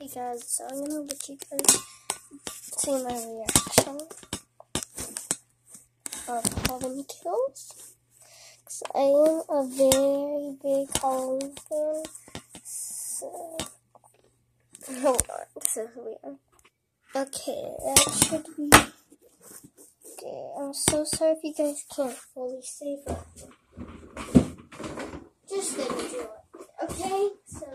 Hey guys, so I'm gonna let you guys see my reaction of Halloween Kills. Cause I am a very big Halloween fan. So hold on, this is weird. Okay, that should be okay. I'm so sorry if you guys can't fully save it. Just do it. Okay, so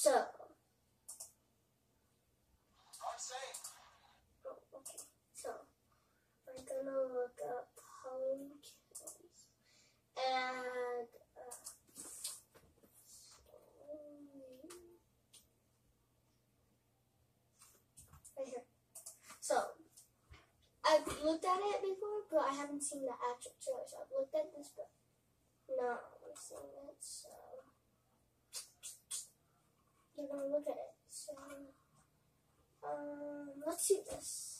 so oh, okay, so we're gonna look up Halloween kills and uh, right here. So I've looked at it before, but I haven't seen the actual trailer. So I've looked at this, but no, I've seen it. So you're gonna look at it. So um, let's see this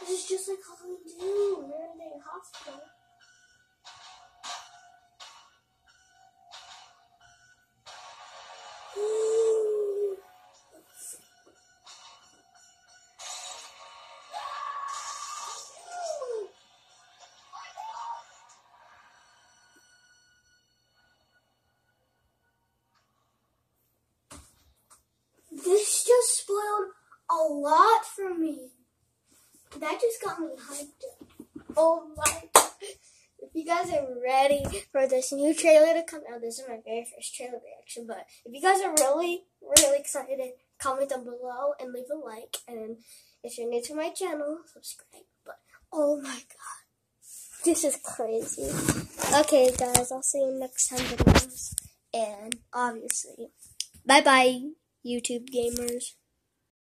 This is just like Halloween 2. We're in a hospital. Lot for me. That just got me hyped up. Oh my god. If you guys are ready for this new trailer to come out, this is my very first trailer reaction. But if you guys are really, really excited, comment down below and leave a like. And if you're new to my channel, subscribe. But oh my god. This is crazy. Okay, guys, I'll see you next time videos. And obviously, bye bye, YouTube gamers.